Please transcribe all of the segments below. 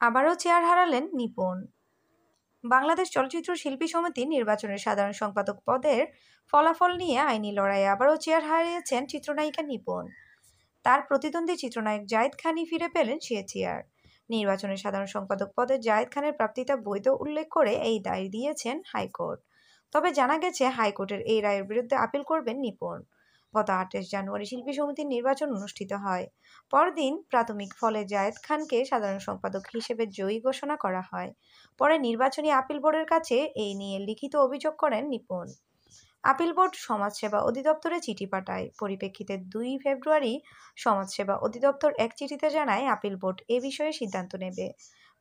আবারও চেয়ার হারালেন নিপুণ। বাংলাদেশ চলচ্চিত্র শিল্পী সমিতি নির্বাচনের সাধারণ সম্পাদক পদের ফলাফল নিয়ে আইনি লড়াইয়ে আবারও চেয়ার হারিয়েছেন চিত্রনায়িকা নিপুণ। তার প্রতিদ্বন্দ্বী চিত্রনায়ক জায়েদ খানই ফিরে পেলেন সে চেয়ার। নির্বাচনের সাধারণ সম্পাদক পদে জায়েদ খানের প্রাপ্তিতা বৈধ উল্লেখ করে এই দায় দিয়েছেন হাইকোর্ট। তবে জানা গেছে, হাইকোর্টের এই রায়ের বিরুদ্ধে আপিল করবেন নিপুণ। গত আঠাশ জানুয়ারি শিল্পী সমিতির নির্বাচন অনুষ্ঠিত হয়। পরদিন প্রাথমিক ফলে জায়েদ খানকে সাধারণ সম্পাদক হিসেবে জয়ী ঘোষণা করা হয়। পরে নির্বাচনী আপিল বোর্ডের কাছে এই নিয়ে লিখিত অভিযোগ করেন নিপুণ। আপিল বোর্ড সমাজসেবা অধিদপ্তরে চিঠি পাঠায়। পরিপ্রেক্ষিতে দুই ফেব্রুয়ারি সমাজসেবা অধিদপ্তর এক চিঠিতে জানায় আপিল বোর্ড এ বিষয়ে সিদ্ধান্ত নেবে।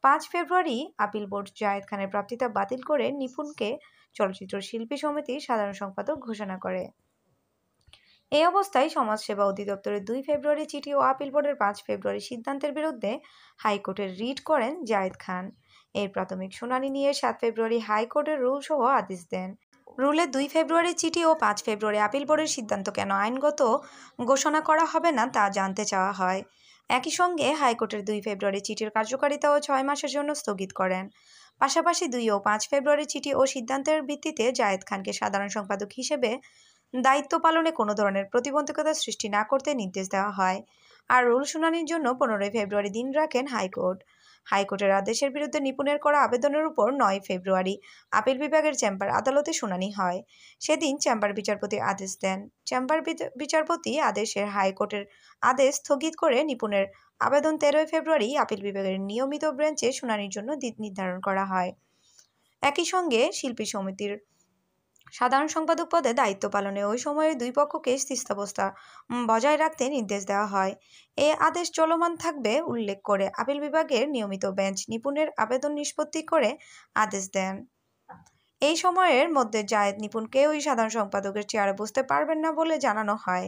পাঁচ ফেব্রুয়ারি আপিল বোর্ড জায়েদ খানের প্রাপ্তিতা বাতিল করে নিপুণকে চলচ্চিত্র শিল্পী সমিতির সাধারণ সম্পাদক ঘোষণা করে। এই অবস্থায় সমাজসেবা অধিদপ্তরের দুই ফেব্রুয়ারি চিঠি ও আপিল বোর্ডের পাঁচ ফেব্রুয়ারি সিদ্ধান্তের বিরুদ্ধে হাইকোর্টের রিট করেন জায়েদ খান। এর প্রাথমিক শুনানি নিয়ে সাত ফেব্রুয়ারি হাইকোর্টের রুল সহ আদেশ দেন। রুলে দুই ফেব্রুয়ারি চিঠি ও পাঁচ ফেব্রুয়ারি আপিল বোর্ডের সিদ্ধান্ত কেন আইনগত ঘোষণা করা হবে না তা জানতে চাওয়া হয়। একই সঙ্গে হাইকোর্টের দুই ফেব্রুয়ারি চিঠির কার্যকারিতাও ছয় মাসের জন্য স্থগিত করেন। পাশাপাশি দুই ও পাঁচ ফেব্রুয়ারি চিঠি ও সিদ্ধান্তের ভিত্তিতে জায়েদ খানকে সাধারণ সম্পাদক হিসেবে দায়িত্ব পালনে কোনো ধরনের প্রতিবন্ধকতা সৃষ্টি না করতে নির্দেশ দেওয়া হয়। আর রুল শুনানির জন্য পনেরোই ফেব্রুয়ারি দিন রাখেন হাইকোর্ট। হাইকোর্টের আদেশের বিরুদ্ধে নিপুণের করা আবেদনের উপর নয় ফেব্রুয়ারি আপিল বিভাগের চেম্বার আদালতে শুনানি হয়। সেদিন চেম্বার বিচারপতি আদেশ দেন। চেম্বার বিচারপতি আদেশের হাইকোর্টের আদেশ স্থগিত করে নিপুণের আবেদন তেরোই ফেব্রুয়ারি আপিল বিভাগের নিয়মিত বেঞ্চে শুনানির জন্য নির্ধারণ করা হয়। একই সঙ্গে শিল্পী সমিতির সাধারণ সম্পাদক পদে দায়িত্ব পালনে ওই সময়ে দুই পক্ষকে স্থিতাবস্থা বজায় রাখতে নির্দেশ দেওয়া হয়। এ আদেশ চলমান থাকবে উল্লেখ করে আপিল বিভাগের নিয়মিত বেঞ্চ নিপুণের আবেদন নিষ্পত্তি করে আদেশ দেন। এই সময়ের মধ্যে জায়েদ নিপুণকে ওই সাধারণ সম্পাদকের চেয়ারে বসতে পারবেন না বলে জানানো হয়।